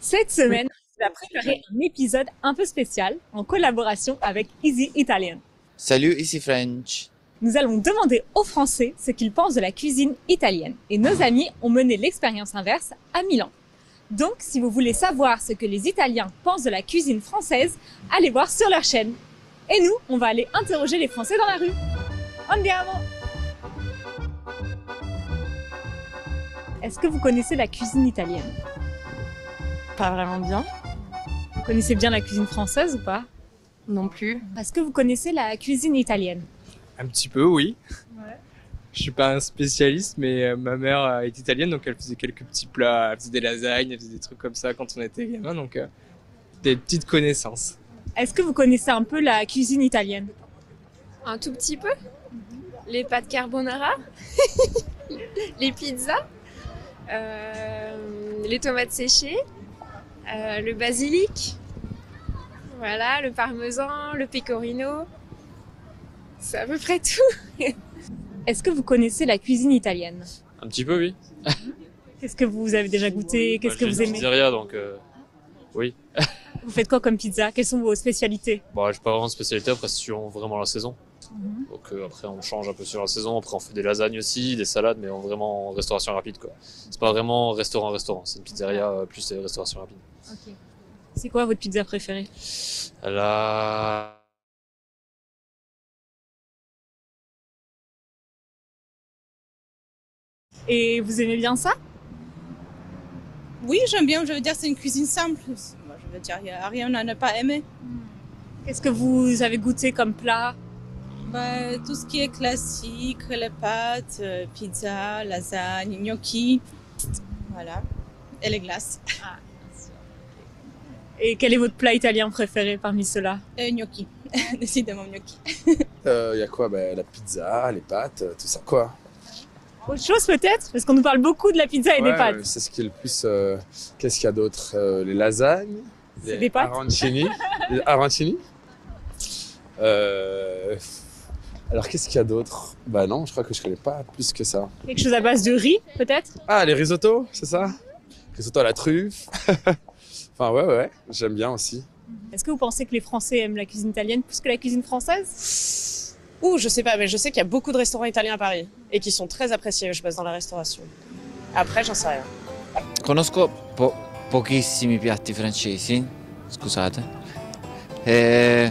Cette semaine, on a préparé un épisode un peu spécial en collaboration avec Easy Italian. Salut, ici French. Nous allons demander aux Français ce qu'ils pensent de la cuisine italienne. Et nos amis ont mené l'expérience inverse à Milan. Donc, si vous voulez savoir ce que les Italiens pensent de la cuisine française, allez voir sur leur chaîne. Et nous, on va aller interroger les Français dans la rue. Andiamo Est-ce que vous connaissez la cuisine italienne? Pas vraiment bien. Vous connaissez bien la cuisine française ou pas? Non plus. Est-ce que vous connaissez la cuisine italienne Un petit peu, oui. Ouais. Je suis pas un spécialiste, mais euh, ma mère euh, est italienne, donc elle faisait quelques petits plats. Elle faisait des lasagnes, elle faisait des trucs comme ça quand on était gamin, donc euh, des petites connaissances. Est-ce que vous connaissez un peu la cuisine italienne? Un tout petit peu. Les pâtes carbonara, les pizzas, euh, les tomates séchées, euh, le basilic, voilà, le parmesan, le pecorino. C'est à peu près tout. Est-ce que vous connaissez la cuisine italienne? Un petit peu, oui. Qu'est-ce que vous avez déjà goûté? Qu'est-ce Bah, que j'ai vous aimez? pizzeria, donc euh, oui. Vous faites quoi comme pizza? Quelles sont vos spécialités? Bon, j'ai pas vraiment de spécialité, après, c'est vraiment la saison. Mhm. Donc euh, après, on change un peu sur la saison. Après, on fait des lasagnes aussi, des salades, mais en vraiment en restauration rapide, quoi. C'est pas vraiment restaurant-restaurant, c'est une pizzeria euh, plus euh, restauration rapide. C'est quoi votre pizza préférée? La... Et vous aimez bien ça? Oui, j'aime bien. Je veux dire, c'est une cuisine simple. Moi, je veux dire, il n'y a rien à ne pas aimer. Qu'est-ce que vous avez goûté comme plat? Bah, tout ce qui est classique, les pâtes, euh, pizza, lasagne, gnocchi. Voilà. Et les glaces. Et quel est votre plat italien préféré parmi ceux-là? Et gnocchi. Décidément gnocchi. Il Euh, y a quoi? Bah, La pizza, les pâtes, euh, tout ça quoi? Autre chose peut-être? Parce qu'on nous parle beaucoup de la pizza et des pâtes. euh, C'est ce qui est le plus. euh, Qu'est-ce qu'il y a d'autre? Euh, Les lasagnes. C'est les des pâtes? Arancini. les arancini. Euh, Alors qu'est-ce qu'il y a d'autre? Bah non, je crois que je connais pas plus que ça. Quelque chose à base de riz peut-être? Ah, les risottos, c'est ça? Risotto à la truffe. enfin ouais, ouais, j'aime bien aussi. Est-ce que vous pensez que les Français aiment la cuisine italienne plus que la cuisine française? Ouh, je sais pas, mais je sais qu'il y a beaucoup de restaurants italiens à Paris et qui sont très appréciés, je passe dans la restauration. Après, j'en sais rien. Conosco po- pochissimi piatti francesi, scusate. Eh,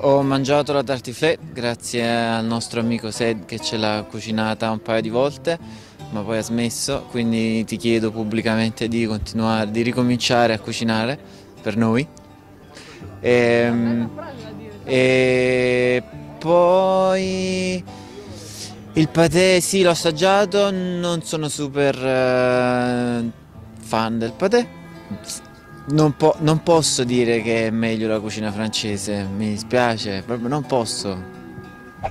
ho mangiato la tartiflette grazie al nostro amico Sed che ce l'ha cucinata un paio di volte, ma poi ha smesso, quindi ti chiedo pubblicamente di continuare, di ricominciare a cucinare per noi. Ehm, E, poi il patè sì, l'ho assaggiato, non sono super eh, fan del patè. Non, po- non posso dire che è meglio la cucina francese, mi dispiace, proprio non posso.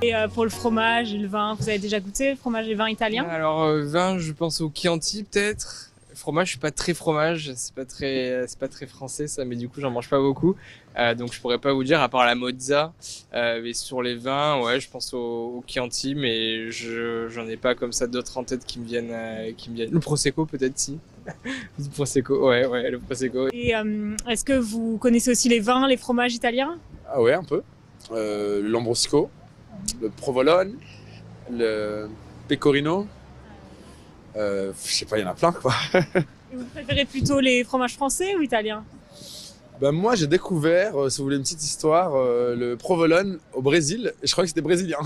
Et euh, pour le fromage et le vin, vous avez déjà goûté le fromage et vin italien? Alors euh, vin, je pense au Chianti peut-être. Fromage, je suis pas très fromage, c'est pas très, c'est pas très français ça, mais du coup j'en mange pas beaucoup, Euh, donc je pourrais pas vous dire à part la mozza. Euh, mais sur les vins, ouais, je pense au, au Chianti, mais je j'en ai pas comme ça d'autres en tête qui me viennent, euh, qui me viennent. Le prosecco peut-être si. le prosecco, ouais, ouais, le prosecco. Et euh, est-ce que vous connaissez aussi les vins, les fromages italiens? Ah ouais, un peu. Euh, le Lambrusco, le Provolone, le Pecorino. Euh, je sais pas, il y en a plein quoi. Et Vous préférez plutôt les fromages français ou italiens? Ben moi j'ai découvert, euh, si vous voulez une petite histoire, euh, le provolone au Brésil. Et je croyais que c'était brésilien.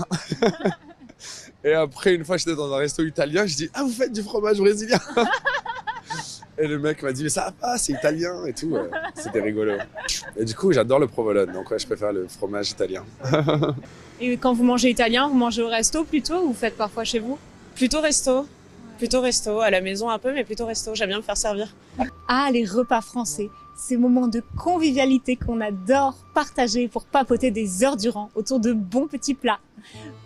et après une fois j'étais dans un resto italien, je dis ah vous faites du fromage brésilien. Et le mec m'a dit mais ça va pas, c'est italien et tout. euh, C'était rigolo. Et du coup j'adore le provolone, donc ouais je préfère le fromage italien. Et quand vous mangez italien, vous mangez au resto plutôt ou vous faites parfois chez vous? Plutôt resto. Plutôt resto, à la maison un peu, mais plutôt resto. J'aime bien me faire servir. Ah, les repas français, ces moments de convivialité qu'on adore partager pour papoter des heures durant autour de bons petits plats.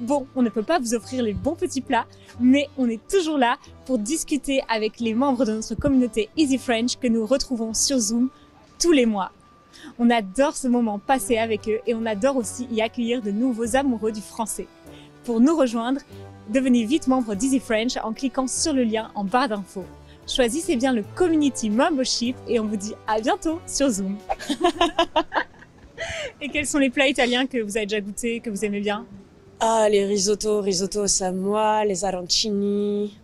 Bon, on ne peut pas vous offrir les bons petits plats, mais on est toujours là pour discuter avec les membres de notre communauté Easy French que nous retrouvons sur Zoom tous les mois. On adore ce moment passé avec eux et on adore aussi y accueillir de nouveaux amoureux du français. Pour nous rejoindre, devenez vite membre d'Easy French en cliquant sur le lien en barre d'infos. choisissez bien le Community Membership et on vous dit à bientôt sur Zoom. et quels sont les plats italiens que vous avez déjà goûtés, que vous aimez bien? Ah, les risotto, risotto au samoa, les arancini,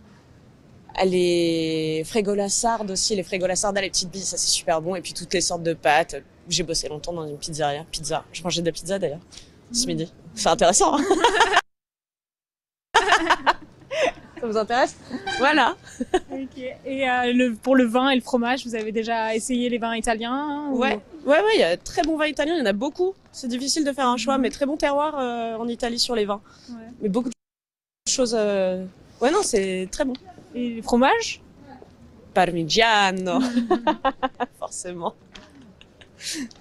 ah, les fregola sardes aussi, les fregola sardes à les petites billes, ça c'est super bon. Et puis toutes les sortes de pâtes. J'ai bossé longtemps dans une pizzeria, pizza. Je mangeais de la pizza d'ailleurs, ce midi. C'est intéressant. Hein ça vous intéresse? Voilà. Et euh, le, pour le vin et le fromage, vous avez déjà essayé les vins italiens ou- Ouais, ouais, ouais, il y a très bons vins italiens, il y en a beaucoup. C'est difficile de faire un choix, mais très bon terroir euh, en Italie sur les vins. Ouais. Mais beaucoup de choses. euh, Ouais, non, c'est très bon. Et le fromage? Parmigiano, forcément.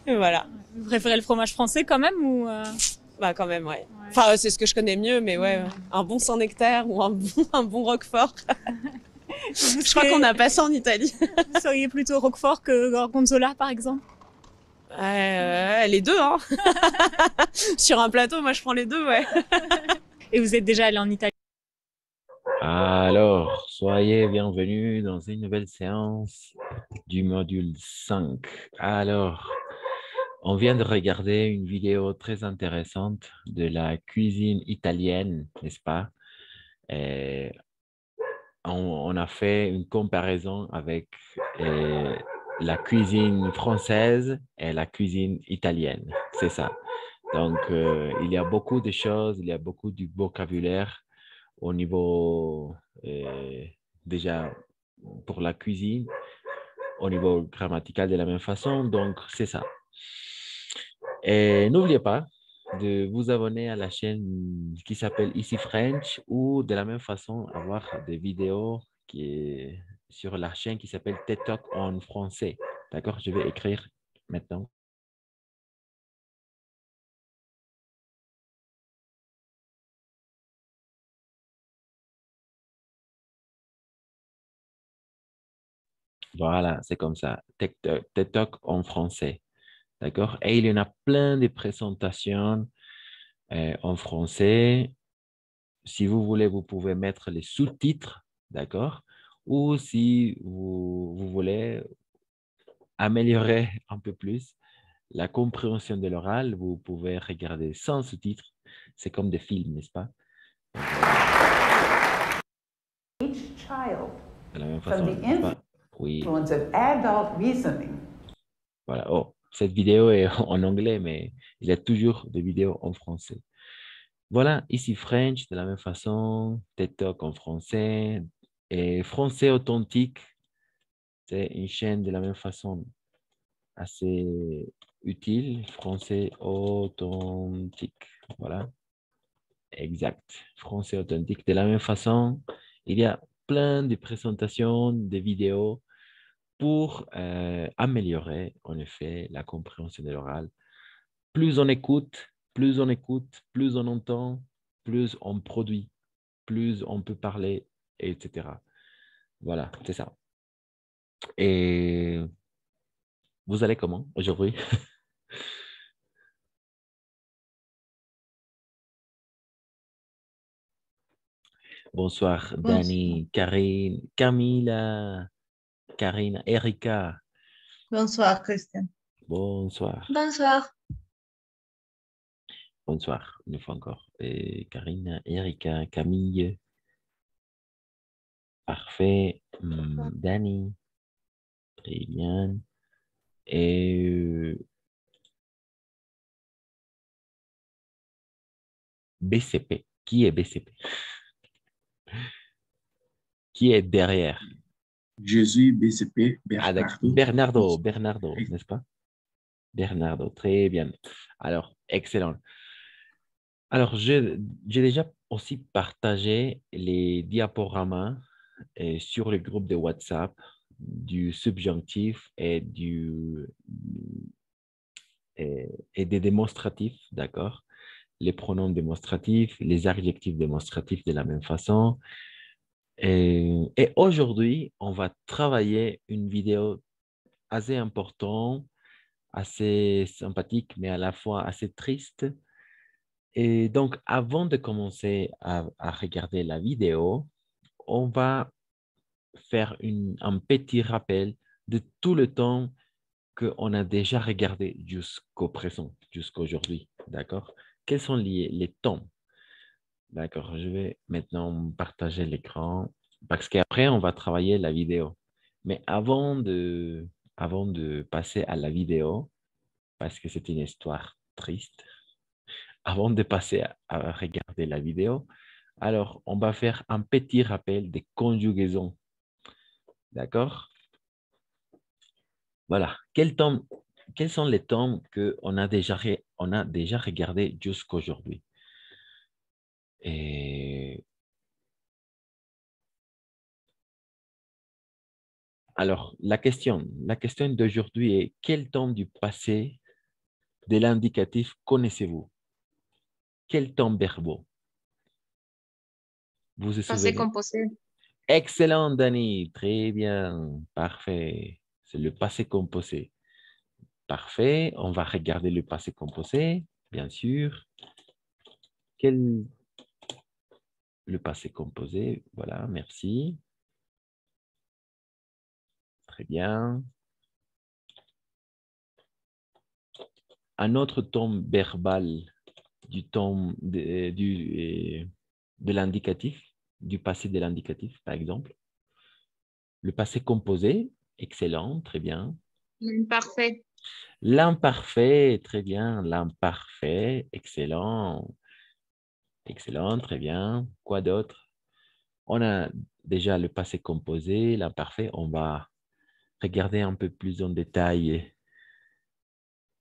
Et voilà. Vous préférez le fromage français quand même ou Bah quand même, ouais. Enfin, euh, c'est ce que je connais mieux, mais ouais, un bon Saint-Nectaire ou un bon, un bon Roquefort. Je crois qu'on a pas ça en Italie. Vous seriez plutôt Roquefort que Gorgonzola par exemple? Euh, les deux, hein. Sur un plateau, moi je prends les deux, ouais. Et vous êtes déjà allé en Italie? Alors, soyez bienvenus dans une nouvelle séance du module 5. Alors, on vient de regarder une vidéo très intéressante de la cuisine italienne, n'est-ce pas? On a fait une comparaison avec euh, la cuisine française et la cuisine italienne. C'est ça. Donc, euh, il y a beaucoup de choses, il y a beaucoup du vocabulaire au niveau euh, déjà pour la cuisine, au niveau grammatical de la même façon. Donc, c'est ça. Et n'oubliez pas de vous abonner à la chaîne qui s'appelle Ici French ou de la même façon avoir des vidéos qui sur la chaîne qui s'appelle TED Talk en français. D'accord? Je vais écrire maintenant. Voilà, c'est comme ça. TED TED Talk en français. D'accord? Et il y en a plein de présentations euh, en français. Si vous voulez, vous pouvez mettre les sous-titres, d'accord? Ou si vous, vous voulez améliorer un peu plus la compréhension de l'oral, vous pouvez regarder sans sous-titres. C'est comme des films, n'est-ce pas? each child De la même from the n'est-ce pas? Oui. influence of adult reasoning. Voilà. Oh, cette vidéo est en anglais, mais il y a toujours des vidéos en français. Voilà, ici French de la même façon, TED Talk en français et français authentique. C'est une chaîne de la même façon assez utile, français authentique. Voilà. Exact. Français authentique. De la même façon, il y a plein de présentations, de vidéos pour euh, améliorer en effet la compréhension de l'oral. Plus on écoute, plus on écoute, plus on entend, plus on produit, plus on peut parler, etc. Voilà, c'est ça. Et vous allez comment aujourd'hui? Bonsoir, Dani, Karine, Camila, Karina, Erika. Bonsoir, Christian. Bonsoir. Bonsoir. Bonsoir, une fois encore. Et Karina, Erika, Camille. Parfait. Hmm, Dani. Très bien. Et euh, BCP. Qui est BCP? Qui est derrière? Je suis BCP. Bernardo. Bernardo, Bernardo, n'est-ce pas? Bernardo, très bien. Alors, excellent. Alors, j'ai déjà aussi partagé les diaporamas euh, sur le groupe de WhatsApp du subjonctif et du et, et des démonstratifs, d'accord? Les pronoms démonstratifs, les adjectifs démonstratifs de la même façon. Et, aujourd'hui, on va travailler une vidéo assez importante, assez sympathique, mais à la fois assez triste. Et donc, avant de commencer à, regarder la vidéo, on va faire un petit rappel de tout le temps qu'on a déjà regardé jusqu'au présent, jusqu'à aujourd'hui. D'accord? Quels sont les temps D'accord, je vais maintenant partager l'écran parce qu'après, on va travailler la vidéo. Mais avant de, passer à la vidéo, parce que c'est une histoire triste, avant de passer à, regarder la vidéo, alors on va faire un petit rappel des conjugaisons. D'accord? Voilà. Quel temps, quels sont les temps qu'on a déjà, on a déjà regardé jusqu'aujourd'hui? Et Alors, la question, la question d'aujourd'hui est quel temps du passé de l'indicatif connaissez-vous? Quel temps verbaux? Vous vous Passé composé. Excellent, Dani. Très bien. Parfait. C'est le passé composé. Parfait. On va regarder le passé composé, bien sûr. Quel... Le passé composé. Voilà, merci. Très bien. Un autre ton verbal du ton de, du, de l'indicatif, du passé de l'indicatif, par exemple. Le passé composé, excellent, très bien. L'imparfait. L'imparfait, très bien. L'imparfait, excellent. Excellent, très bien. Quoi d'autre? On a déjà le passé composé, l'imparfait. On va regarder un peu plus en détail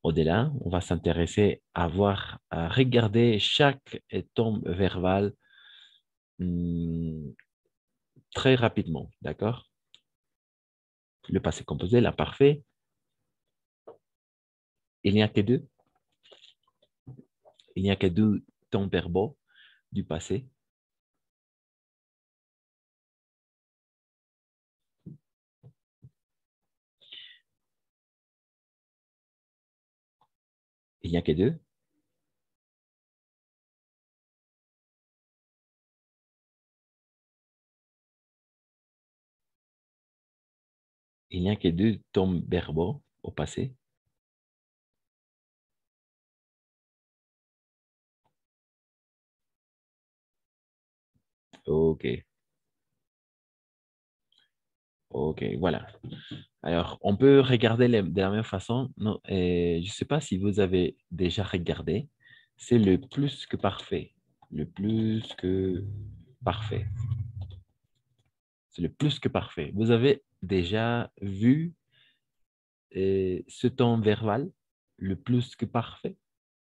au-delà. On va s'intéresser à voir, à regarder chaque tombe verbal hmm, très rapidement, d'accord? Le passé composé, l'imparfait. Il n'y a que deux. Il n'y a que deux temps verbaux du passé. Il n'y a que deux. Il n'y a que deux tomes verbaux au passé. OK. OK, voilà. Alors, on peut regarder de la même façon. Non, je ne sais pas si vous avez déjà regardé. C'est le plus que parfait. Le plus que parfait. C'est le plus que parfait. Vous avez déjà vu euh, ce temps verbal, le plus que parfait,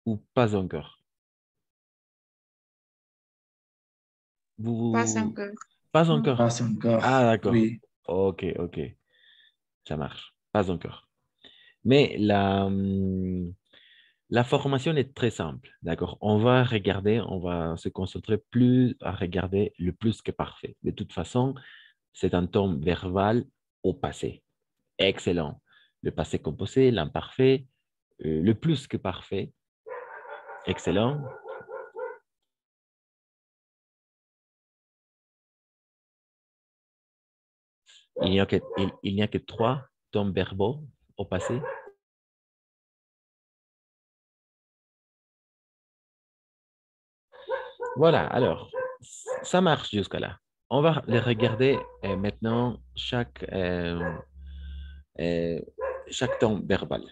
ou pas encore? Pas encore. Pas encore. Pas encore. Ah, d'accord. Oui. Ok, ok. Ça marche. Pas encore. Mais la, hum, la formation est très simple. D'accord? On va regarder, on va se concentrer plus à regarder le plus que parfait. De toute façon, c'est un temps verbal au passé. Excellent. Le passé composé, l'imparfait, euh, le plus que parfait. Excellent. Il n'y a, que, il, a que trois temps verbaux au passé. Voilà, alors, ça marche jusqu'à là. On va les regarder euh, maintenant chaque, euh, euh, chaque temps verbal.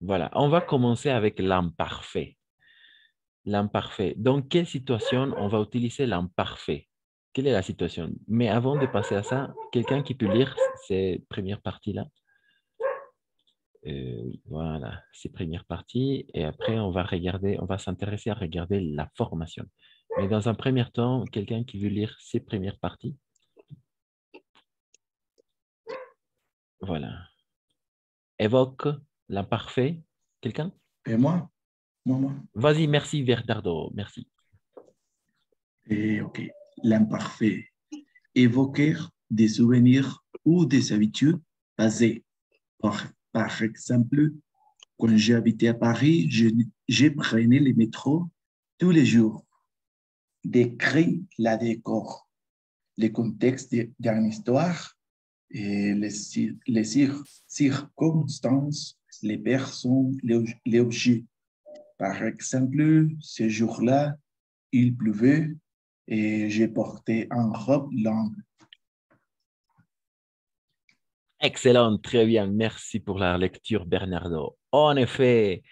Voilà, on va commencer avec l'imparfait. L'imparfait. Dans quelle situation on va utiliser l'imparfait? Quelle est la situation? Mais avant de passer à ça, quelqu'un qui peut lire ces premières parties-là? Euh, Voilà, ces premières parties. Et après, on va regarder, on va s'intéresser à regarder la formation. Mais dans un premier temps, quelqu'un qui veut lire ces premières parties? Voilà. Évoque L'imparfait Quelqu'un? Et moi? Moi, moi. Vas-y, merci Verdardo, merci. Et ok, l'imparfait. Évoquer des souvenirs ou des habitudes passées. Par, par exemple, quand j'habitais à Paris, je, je prenais le métro tous les jours. Décrit la décor, le contexte d'une histoire et les, cir- les cir- circonstances, les personnes, les, objets. Par exemple, ce jour-là, il pleuvait et j'ai porté une robe longue. Excellent, très bien. Merci pour la lecture, Bernardo. En effet,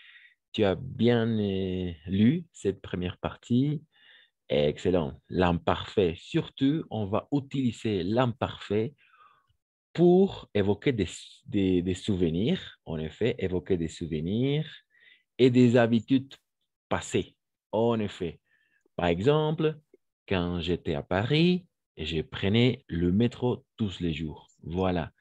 tu as bien euh, lu cette première partie. Excellent. L'imparfait. Surtout, on va utiliser l'imparfait pour évoquer des, des- souvenirs. En effet, évoquer des souvenirs et des habitudes passées. En effet. Par exemple, quand j'étais à Paris, je prenais le métro tous les jours. Voilà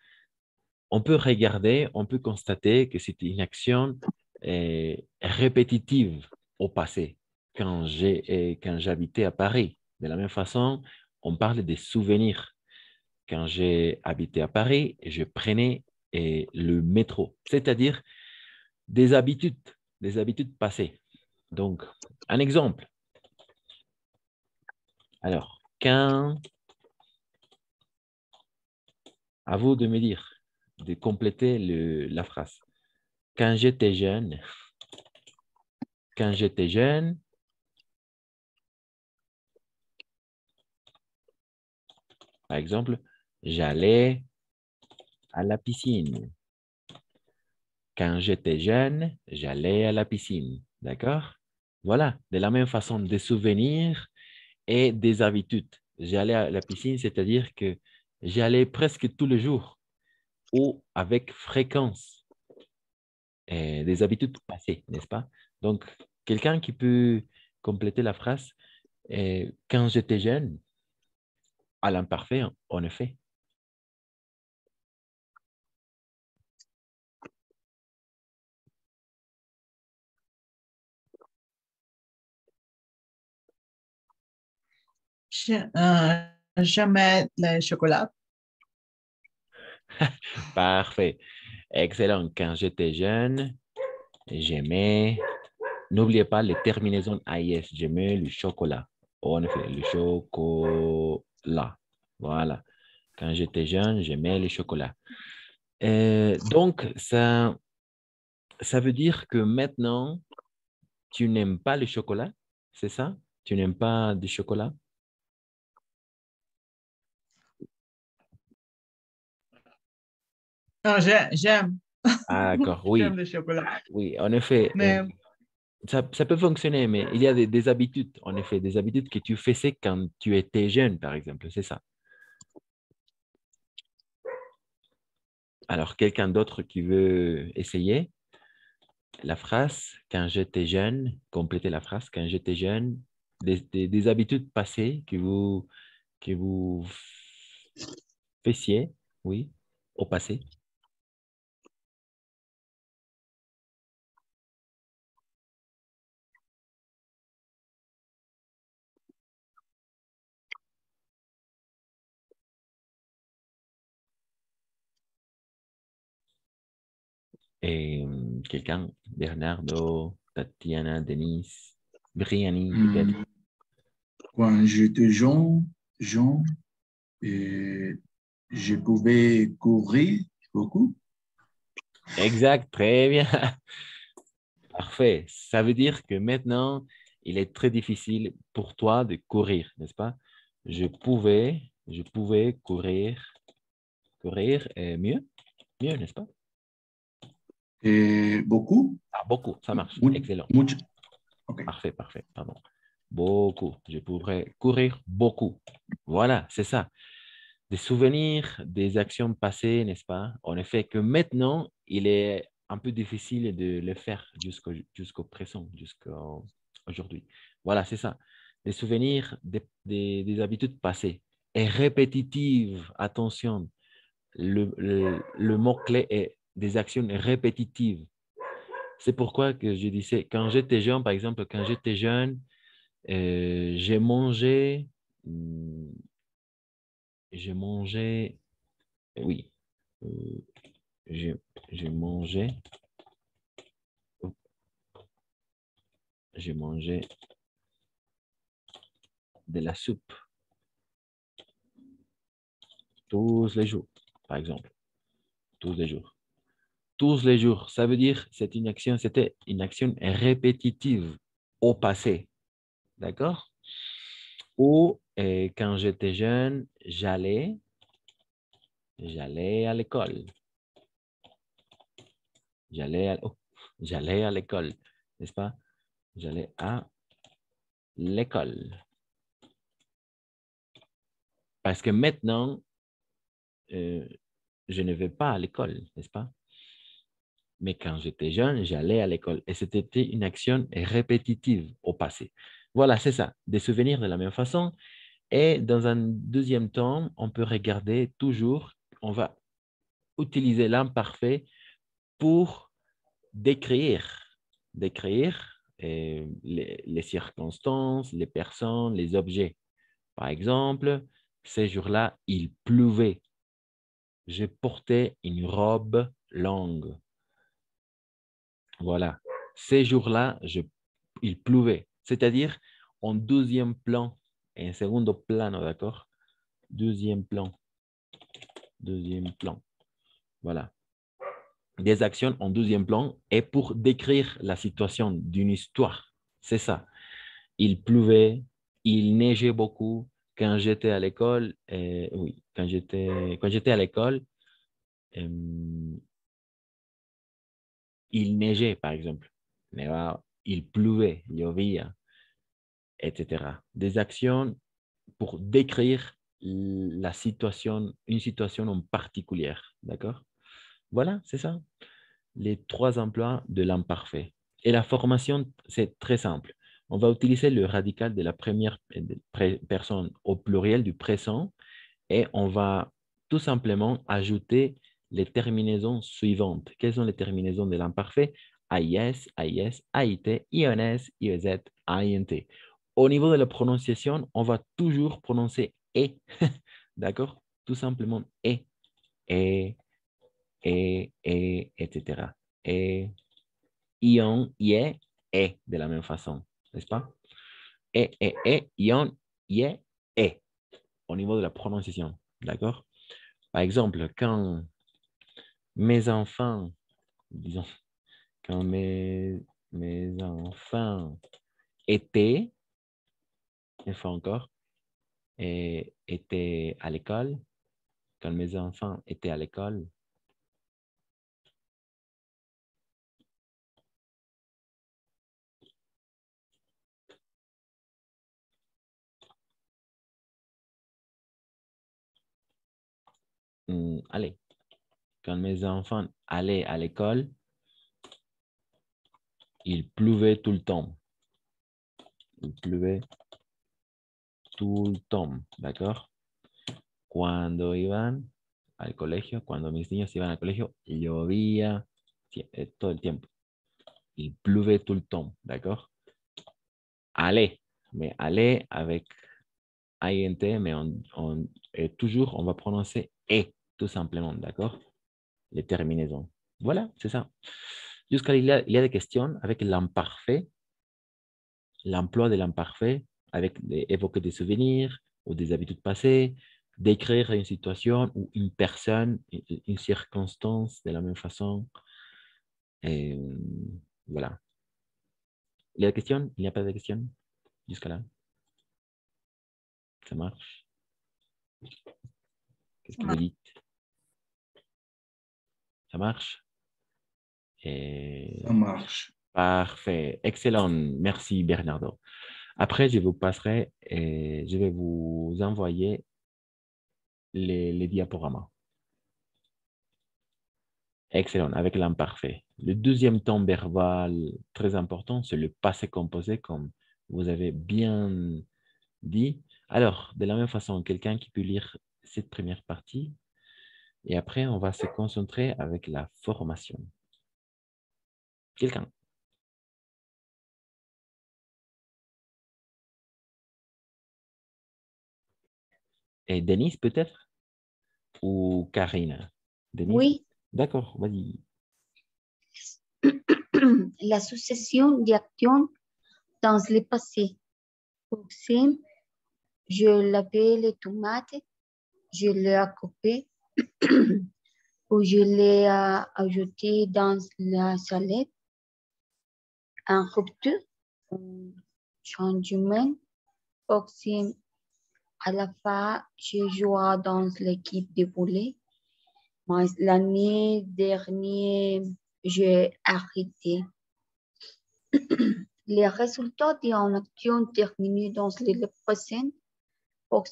on peut regarder, on peut constater que c'est une action euh, répétitive au passé, euh, quand j'habitais à Paris. De la même façon, on parle des souvenirs. Quand j'ai habité à Paris, je prenais euh, le métro, c'est-à-dire des habitudes, des habitudes passées. Donc, un exemple. Alors, quand, à vous de me dire, de compléter la phrase. Quand j'étais jeune, quand j'étais jeune, par exemple, j'allais à la piscine. Quand j'étais jeune, j'allais à la piscine. D'accord? Voilà, de la même façon, des souvenirs et des habitudes. J'allais à la piscine, c'est-à-dire que j'allais presque tous les jours ou avec fréquence euh, des habitudes passées, n'est-ce pas? Donc, quelqu'un qui peut compléter la phrase, euh, quand j'étais jeune, à l'imparfait, en effet. Euh, J'aimais le chocolat. Parfait. Excellent. Quand j'étais jeune, j'aimais, n'oubliez pas les terminaisons AIS, j'aimais le chocolat. En effet, le chocolat. Voilà. Quand j'étais jeune, j'aimais le chocolat. Euh, donc, ça, ça veut dire que maintenant, tu n'aimes pas le chocolat, c'est ça? Tu n'aimes pas du chocolat? Non, j'aime. Ah, d'accord, oui. J'aime le chocolat. Oui, en effet. Mais euh, ça, ça peut fonctionner, mais il y a des, des habitudes, en effet, des habitudes que tu faisais quand tu étais jeune, par exemple, c'est ça. Alors, quelqu'un d'autre qui veut essayer la phrase, quand j'étais jeune, compléter la phrase, quand j'étais jeune, des, des- des habitudes passées que vous, que vous faissiez, oui, au passé. Et quelqu'un, Bernardo, Tatiana, Denise, Briani, peut-être? Hmm, Quand j'étais jeune, jeune et je pouvais courir beaucoup. Exact, très bien. Parfait. Ça veut dire que maintenant, il est très difficile pour toi de courir, n'est-ce pas? Je pouvais, je pouvais courir, courir euh, mieux, mieux, n'est-ce pas? Et beaucoup? Ah, beaucoup, ça marche. Excellent. Parfait, parfait, pardon. Beaucoup. Je pourrais courir beaucoup. Voilà, c'est ça. Des souvenirs, des actions passées, n'est-ce pas? En effet, que maintenant, il est un peu difficile de le faire jusqu'au jusqu'au présent, jusqu'au aujourd'hui. Voilà, c'est ça. Des souvenirs, des, des- des habitudes passées. Et répétitives, attention. Le, le- le mot-clé est des actions répétitives. C'est pourquoi que je disais, quand j'étais jeune, par exemple, quand j'étais jeune, euh, j'ai mangé, hum, j'ai mangé, oui, euh, j'ai mangé, j'ai mangé de la soupe tous les jours, par exemple, tous les jours. Tous les jours, ça veut dire c'est une action, c'était une action répétitive au passé, d'accord? Ou euh, quand j'étais jeune, j'allais, j'allais à l'école. J'allais à, oh, j'allais à l'école, n'est-ce pas? J'allais à l'école. Parce que maintenant, euh, je ne vais pas à l'école, n'est-ce pas? Mais quand j'étais jeune, j'allais à l'école et c'était une action répétitive au passé. Voilà, c'est ça, des souvenirs de la même façon. Et dans un deuxième temps, on peut regarder toujours, on va utiliser l'imparfait pour décrire, décrire euh, les, les circonstances, les personnes, les objets. Par exemple, ces jours-là, il pleuvait. Je portais une robe longue. Voilà. Ces jours-là, il pleuvait. C'est-à-dire en deuxième plan, en segundo plano, d'accord? Deuxième plan. Deuxième plan. Voilà. Des actions en deuxième plan et pour décrire la situation d'une histoire. C'est ça. Il pleuvait, il neigeait beaucoup. Quand j'étais à l'école, euh, oui, quand j'étais quand j'étais à l'école, euh, il neigeait, par exemple. Nevaba, Il pleuvait, llovía, etc. Des actions pour décrire la situation, une situation en particulier. D'accord? Voilà, c'est ça. Les trois emplois de l'imparfait. Et la formation, c'est très simple. On va utiliser le radical de la première pré- personne au pluriel du présent et on va tout simplement ajouter les terminaisons suivantes. Quelles sont les terminaisons de l'imparfait? AIS, AIS, AIT, INS, IEZ, INT. Au niveau de la prononciation, on va toujours prononcer E. D'accord? Tout simplement E. E, E, E, etc. E, ion, IE, E, de la même façon. N'est-ce pas? E, E, E, ion, IE, E. Au niveau de la prononciation. D'accord? Par exemple, quand mes enfants, disons, quand mes, mes enfants étaient, une fois encore, et étaient à l'école, quand mes enfants étaient à l'école, hum, allez, quand mes enfants allaient à l'école, il pleuvait tout le temps. Il pleuvait tout el temps, ¿d'accord? Cuando iban al colegio, cuando mis niños iban al colegio, llovía eh, todo el tiempo. Il pleuvait tout le temps, d'accord? Aller, mais aller avec INT, mais on, toujours, on va prononcer et, tout simplement, d'accord? Les terminaisons. Voilà, c'est ça. Jusqu'à il il y a des questions avec l'imparfait, l'emploi de l'imparfait, avec des- évoquer des souvenirs ou des habitudes passées, décrire une situation ou une personne, une, une circonstance de la même façon. Et, euh, voilà. Il y a des questions? Il n'y a pas de questions? Jusqu'à là Ça marche? Qu'est-ce que vous dites? Ça marche? Et... Ça marche. Parfait. Excellent. Merci, Bernardo. Après, je vous passerai et je vais vous envoyer les, les diaporamas. Excellent, avec l'imparfait. Le deuxième temps verbal très important, c'est le passé composé, comme vous avez bien dit. Alors, de la même façon, quelqu'un qui peut lire cette première partie. Et après, on va se concentrer avec la formation. Quelqu'un? Et Denise, peut-être? Ou Karine Denise? Oui. D'accord, vas-y. La succession d'actions dans le passé. Par exemple, je lavais les tomates, je les ai coupées, ou je les ai ajoutées dans la salade. En rupture, changement. Par exemple, à la fin, je jouais dans l'équipe de volley. L'année dernière, j'ai arrêté. Les résultats d'une action terminée dans le présent, par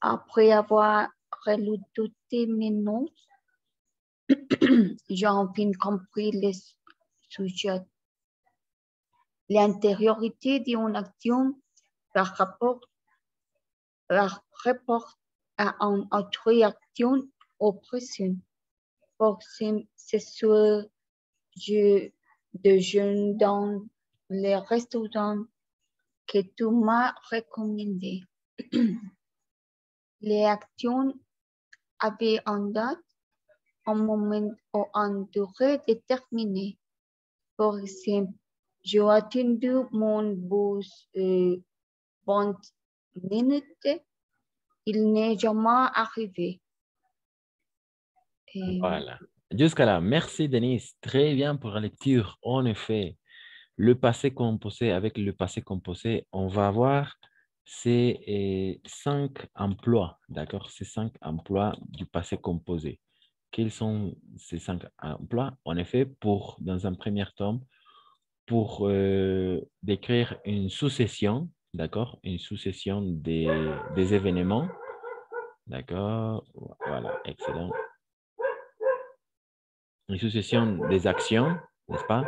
après avoir relu toutes mes notes, j'ai enfin compris le sujet. L'intériorité d'une action par rapport, par rapport à une autre action. Par exemple, c'est ce je déjeune dans le restaurant que tu m'as recommandé. Les actions avaient en date, un moment ou une durée déterminée. Par exemple, j'ai attendu mon bus euh, 20 minutes. Il n'est jamais arrivé. Voilà. Jusqu'à là, merci Denise. Très bien pour la lecture. En effet, le passé composé avec le passé composé, on va avoir ces euh, cinq emplois, d'accord? Ces cinq emplois du passé composé. Quels sont ces cinq emplois? En effet, pour, dans un premier tome, pour euh, décrire une succession, d'accord? Une succession des, des événements, d'accord? Voilà, excellent une succession des actions, n'est-ce pas,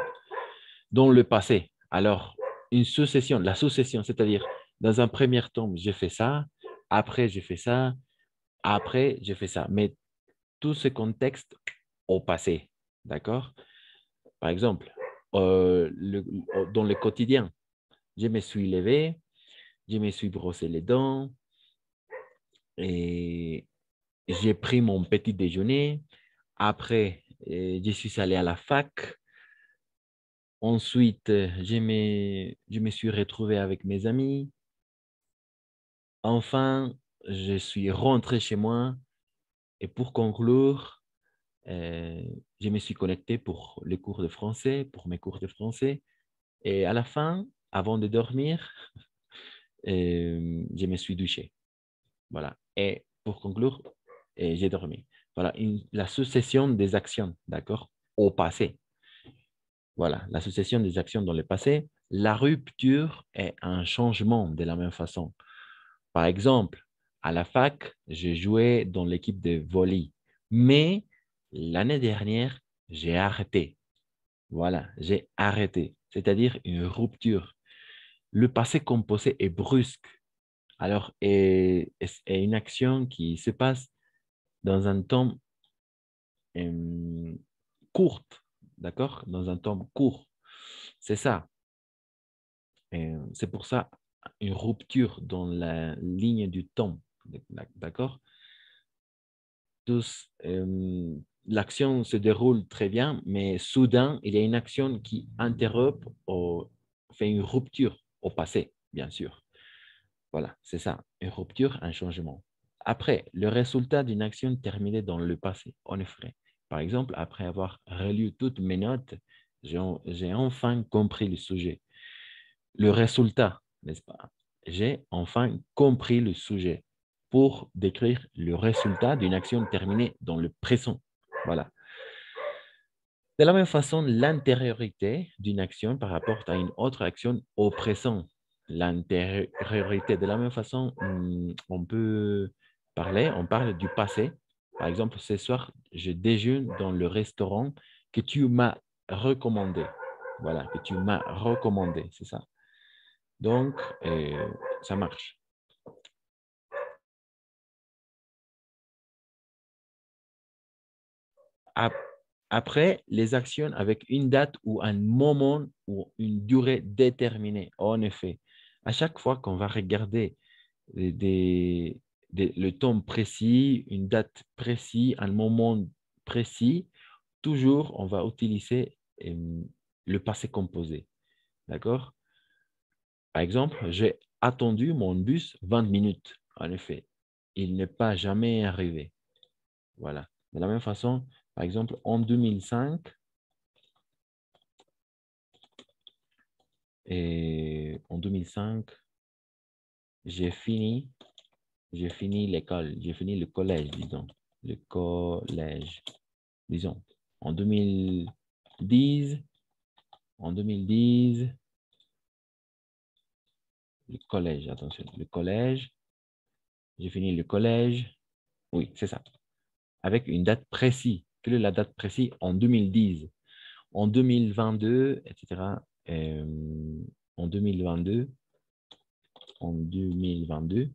dans le passé. Alors, une succession, la succession, c'est-à-dire, dans un premier tome, j'ai fait ça, après, j'ai fait ça, après, j'ai fait ça. Mais tout ce contexte au passé, d'accord? Par exemple, euh, dans le quotidien, je me suis levé, je me suis brossé les dents, et j'ai pris mon petit déjeuner. Après, euh, je suis allé à la fac. Ensuite, je me, je me suis retrouvé avec mes amis. Enfin, je suis rentré chez moi. Et pour conclure, euh, je me suis connecté pour les cours de français, pour mes cours de français. Et à la fin, avant de dormir, euh, je me suis douché. Voilà. Et pour conclure, euh, j'ai dormi. Voilà, la succession des actions, d'accord, au passé. Voilà, la succession des actions dans le passé. La rupture est un changement de la même façon. Par exemple, à la fac, j'ai joué dans l'équipe de volley, mais l'année dernière, j'ai arrêté. Voilà, j'ai arrêté, c'est-à-dire une rupture. Le passé composé est brusque. Alors, est, est- est une action qui se passe dans un temps euh, courte, d'accord? Dans un temps court. C'est ça. Et c'est pour ça une rupture dans la ligne du temps, d'accord? Euh, l'action se déroule très bien, mais soudain, il y a une action qui interrompt ou fait une rupture au passé, bien sûr. Voilà, c'est ça, une rupture, un changement. Après, le résultat d'une action terminée dans le passé, en effet. Par exemple, après avoir relu toutes mes notes, j'ai enfin compris le sujet. Le résultat, n'est-ce pas? J'ai enfin compris le sujet pour décrire le résultat d'une action terminée dans le présent. Voilà. De la même façon, l'antériorité d'une action par rapport à une autre action au présent. L'antériorité, de la même façon, hum, on peut parler, on parle du passé. Par exemple, ce soir, je déjeune dans le restaurant que tu m'as recommandé. Voilà, que tu m'as recommandé, c'est ça. Donc, euh, ça marche. Ap- Après, les actions avec une date ou un moment ou une durée déterminée. En effet, à chaque fois qu'on va regarder le temps précis, une date précise, un moment précis, toujours on va utiliser euh, le passé composé. D'accord? Exemple, j'ai attendu mon bus 20 minutes. En effet, il n'est pas jamais arrivé. Voilà. De la même façon, par exemple, en 2005, et en 2005, j'ai fini, j'ai fini l'école, j'ai fini le collège, disons, le collège, disons. En 2010, en 2010, le collège, attention, le collège, j'ai fini le collège, oui, c'est ça, avec une date précise. Quelle est la date précise? En 2010. En 2022, etc. euh, en 2022, en 2022,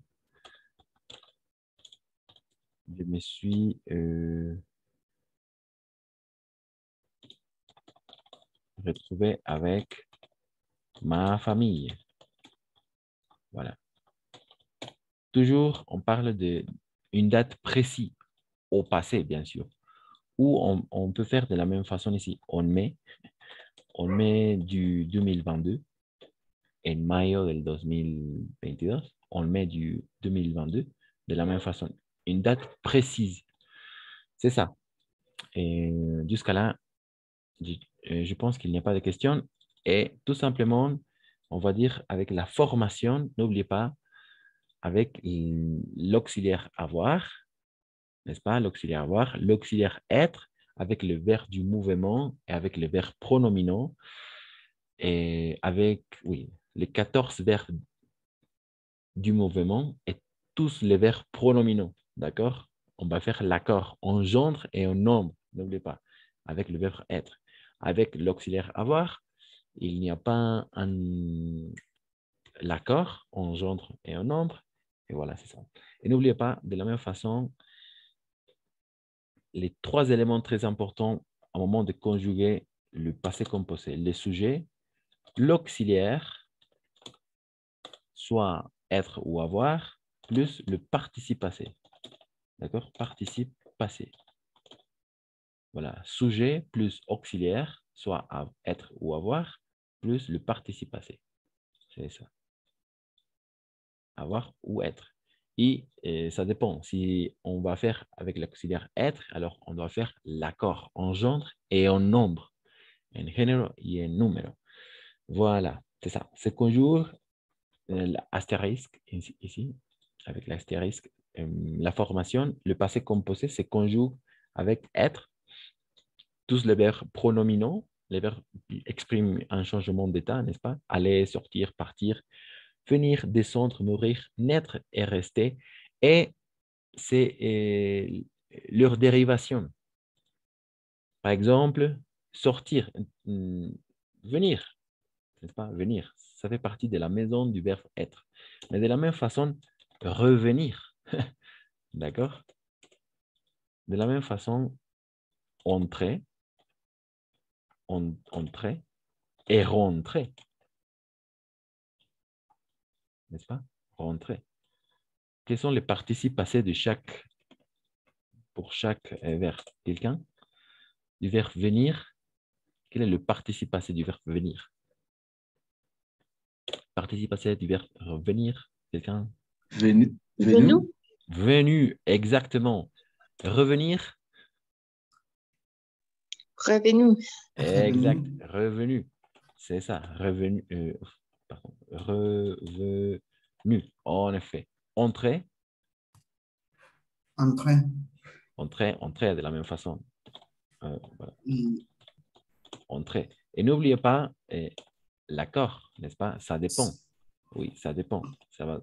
je me suis euh, retrouvé avec ma famille. Voilà. Toujours, on parle d'une date précise, au passé, bien sûr. Ou on, peut faire de la même façon ici. On met, on met du 2022, en mayo del 2022, on met du 2022 de la même façon. Une date précise. C'est ça. Et jusqu'à là, je, euh, pense qu'il n'y a pas de questions. Et tout simplement, on va dire avec la formation, n'oubliez pas, avec l'auxiliaire avoir, n'est-ce pas, l'auxiliaire avoir, l'auxiliaire être, avec le verbe du mouvement et avec le verbe pronominaux, et avec, oui, les 14 verbes du mouvement et tous les verbes pronominaux, d'accord? On va faire l'accord en gendre et en nombre, n'oubliez pas, avec le verbe être. Avec l'auxiliaire avoir, il n'y a pas un, l'accord en gendre et en nombre, et voilà, c'est ça. Et n'oubliez pas, de la même façon, les trois éléments très importants au moment de conjuguer le passé composé, le sujet, l'auxiliaire, soit être ou avoir, plus le participe passé. D'accord? Participe passé. Voilà, sujet plus auxiliaire, soit être ou avoir, plus le participe passé. C'est ça. Avoir ou être. Et, et, ça dépend. Si on va faire avec l'auxiliaire être, alors on doit faire l'accord en gendre et en nombre, en género et en numéro. Voilà, c'est ça. Se conjugue euh, l'astérisque ici, ici, avec l'astérisque. Euh, la formation, le passé composé se conjugue avec être. Tous les verbes pronominaux, les verbes expriment un changement d'état, n'est-ce pas? Aller, sortir, partir, venir, descendre, mourir, naître et rester. Et c'est euh, leur dérivation. Par exemple, sortir, euh, venir, n'est-ce pas? Venir, ça fait partie de la maison du verbe être. Mais de la même façon, revenir, d'accord? De la même façon, entrer, entrer et rentrer. N'est-ce pas? Rentrer. Quels sont les participes passés de chaque, pour chaque verbe? Quelqu'un? Du verbe venir, quel est le participe passé du verbe venir? Participe passé du verbe revenir, quelqu'un? Venu. Venu. Venu, exactement. Revenir Revenu. Exact. Revenu. C'est ça. Revenu. euh, pardon. Revenu. En effet. Entrer. Entrer. Entrer, entrer de la même façon. Euh, voilà. Mm. Entrer. Et n'oubliez pas euh, l'accord, n'est-ce pas? Ça dépend. Oui, ça dépend. Ça va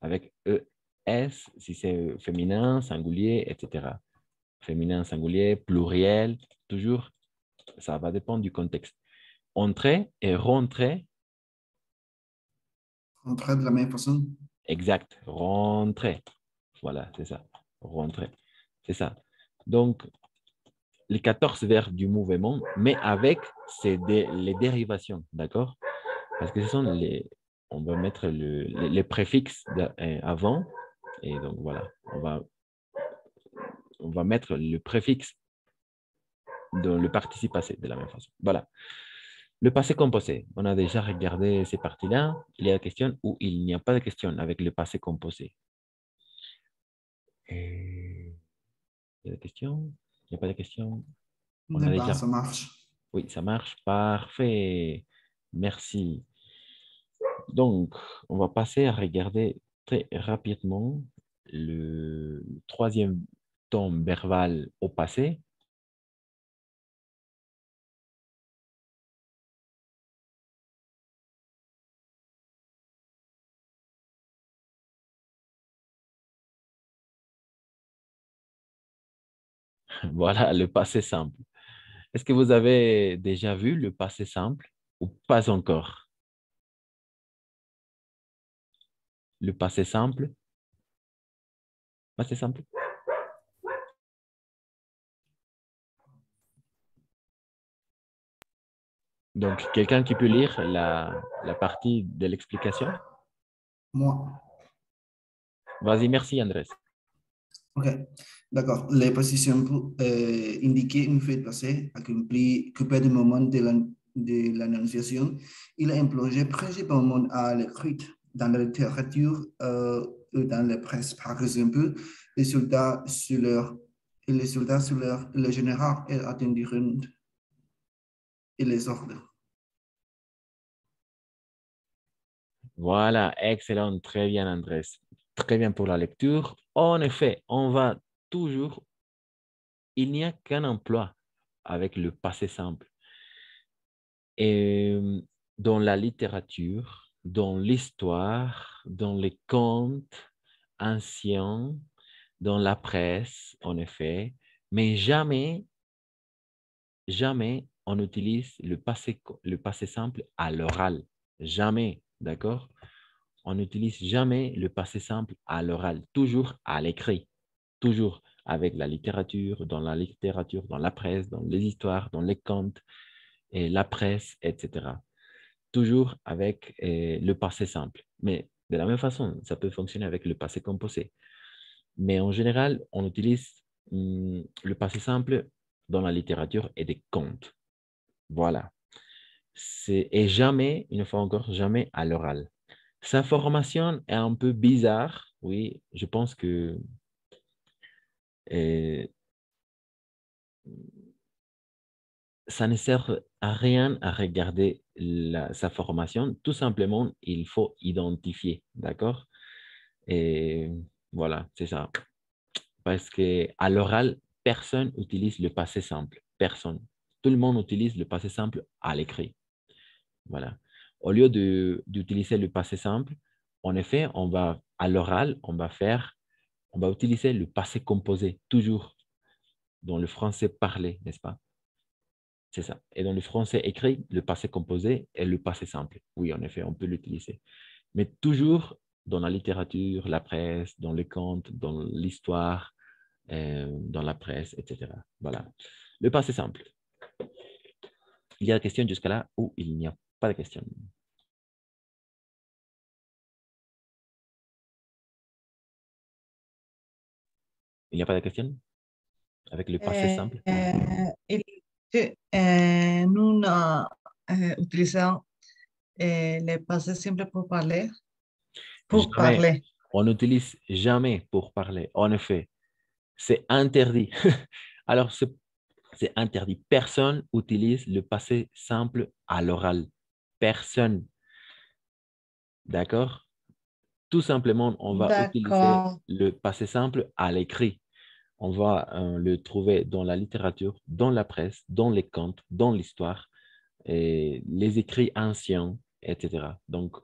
avec ES, si c'est féminin, singulier, etc. Féminin, singulier, pluriel, toujours, ça va dépendre du contexte. Entrer et rentrer, Entrer de la même façon. exact, rentrer. Voilà, c'est ça, rentrer. C'est ça. Donc, les 14 verbes du mouvement, mais avec ces dé- les dérivations, d'accord? Parce que ce sont les, on va mettre le- les, les préfixes euh, avant Et donc voilà, on va, on va mettre le préfixe dans le participe passé de la même façon. Voilà. Le passé composé, on a déjà regardé ces parties-là. Il y a des questions où il n'y a pas de question avec le passé composé? Et... Il y a des questions? Il n'y a pas de questions? On a déjà- ça marche. Oui, ça marche. Parfait. Merci. Donc, on va passer à regarder très rapidement le troisième tome verbal au passé. Voilà le passé simple. Est-ce que vous avez déjà vu le passé simple ou pas encore? Le passé simple? Passé simple? Donc, quelqu'un qui peut lire la, la partie de l'explication? Moi. Vas-y, merci Andrés. Ok, d'accord. Les positions pour euh, indiquer un fait passé accompli coupé du moment de l'an- de l'annonciation. Il est employé principalement à l'écrit, dans la littérature euh, ou dans la presse, par exemple. Les soldats sur leur, les soldats sur le général et et les ordres. Voilà, excellent, très bien Andrés. Très bien pour la lecture. En effet, on va toujours, il n'y a qu'un emploi avec le passé simple. Et euh, dans la littérature, dans l'histoire, dans les contes anciens, dans la presse, en effet, mais jamais, jamais on utilise le passé, co- le passé simple à l'oral. Jamais, d'accord? On n'utilise jamais le passé simple à l'oral, toujours à l'écrit, toujours avec la littérature, dans la littérature, dans la presse, dans les histoires, dans les contes, et la presse, etc. Toujours avec euh, le passé simple. Mais de la même façon, ça peut fonctionner avec le passé composé. Mais en général, on utilise hum, le passé simple dans la littérature et des contes. Voilà. Et jamais, une fois encore, jamais à l'oral. Sa formation est un peu bizarre, oui. Je pense que euh, ça ne sert à rien à regarder sa formation. Tout simplement, il faut identifier, d'accord? Et voilà, c'est ça. Parce que à l'oral, personne utilise le passé simple. Personne. Tout le monde utilise le passé simple à l'écrit. Voilà. Au lieu d'utiliser le passé simple, en effet, on va, à l'oral, on va faire, on va utiliser le passé composé, toujours dans le français parlé, n'est-ce pas? C'est ça. Et dans le français écrit, le passé composé est le passé simple. Oui, en effet, on peut l'utiliser. Mais toujours dans la littérature, la presse, dans les contes, dans l'histoire, euh, dans la presse, etc. Voilà. Le passé simple. Il y a des questions jusqu'à là ou il n'y a pas de questions? Il n'y a pas de questions? Avec le passé simple? Eh, que, eh, nous euh, eh, utilisons le passé simple pour parler. Pour Jamais. parler. On n'utilise jamais pour parler. En effet, c'est interdit. Alors, c'est c'est interdit. Personne utilise le passé simple à l'oral. Personne. D'accord? Tout simplement, on va utiliser le passé simple à l'écrit. On va euh, le trouver dans la littérature, dans la presse, dans les contes, dans l'histoire, et les écrits anciens, etc. Donc,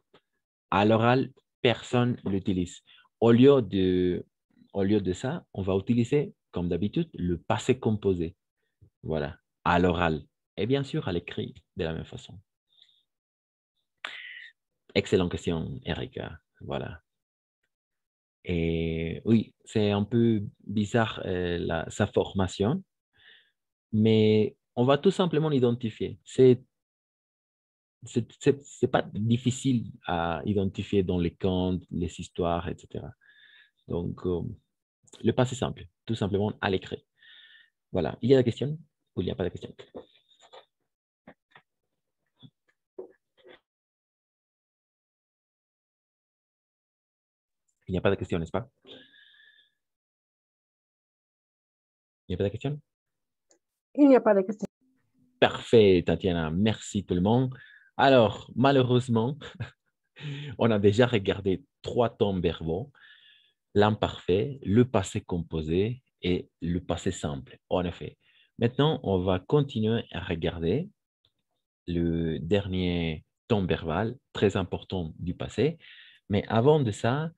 à l'oral, personne l'utilise. Au lieu de, au lieu de ça, on va utiliser, comme d'habitude, le passé composé. Voilà, à l'oral. Et bien sûr, à l'écrit, de la même façon. Excellente question, Erika. Voilà. Et oui, c'est un peu bizarre euh, la- sa formation, mais on va tout simplement l'identifier. C'est c'est pas difficile à identifier dans les contes, les histoires, etc. Donc, euh, le passé simple, tout simplement à l'écrit. Voilà. Il y a des questions ou il n'y a pas de questions? Il n'y a pas de questions, n'est-ce pas Il n'y a pas de questions Il n'y a pas de questions. Parfait, Tatiana. Merci tout le monde. Alors, malheureusement, on a déjà regardé trois temps verbaux, l'imparfait, le passé composé et le passé simple, en effet. Maintenant, on va continuer à regarder le dernier temps verbal, très important du passé. Mais avant de ça,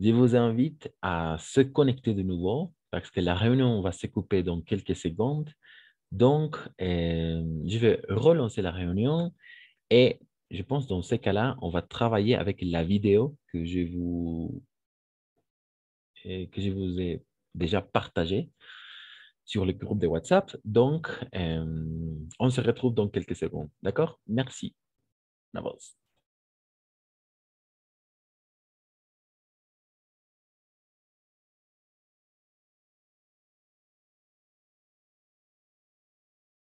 je vous invite à se connecter de nouveau parce que la réunion va se couper dans quelques secondes. Donc, euh, je vais relancer la réunion et je pense dans ces cas-là, on va travailler avec la vidéo que je vous, euh, que je vous ai déjà partagée sur le groupe de WhatsApp. Donc, euh, on se retrouve dans quelques secondes. D'accord? Merci. D'avance.